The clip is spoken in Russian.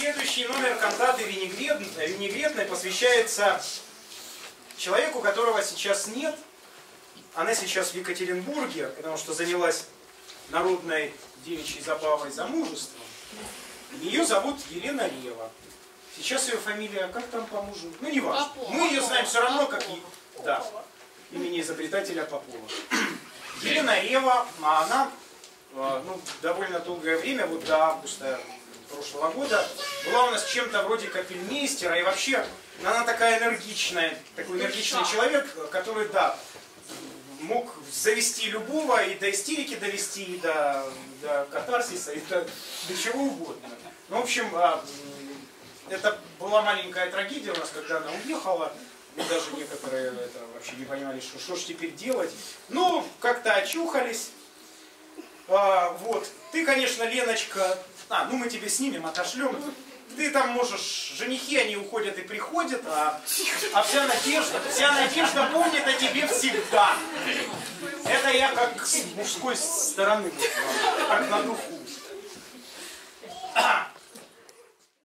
Следующий номер кантаты винегретной, винегретной посвящается человеку, которого сейчас нет. Она сейчас в Екатеринбурге, потому что занялась народной девичьей забавой замужеством. Ее зовут Елена Рева. Сейчас ее фамилия, как там по мужу? Ну, не важно. Попова. Мы ее знаем все равно, как и... Да, имени изобретателя Попова. Елена Рева, а она э, ну, довольно долгое время, вот до августа прошлого года, была у нас чем-то вроде капельмейстера, и вообще она такая энергичная, такой энергичный человек, который, да, мог завести любого, и до истерики довести, и до, до катарсиса, и до, до чего угодно. Ну, в общем, а, это была маленькая трагедия у нас, когда она уехала. Мы даже некоторые это, вообще не понимали, что, что ж теперь делать. Ну, как-то очухались. А, вот. Ты, конечно, Леночка... А, ну мы тебе снимем, отошлем. Ты там можешь... Женихи, они уходят и приходят, а, а вся надежда, вся надежда помнит о тебе всегда. Это я как с мужской стороны, как на духу.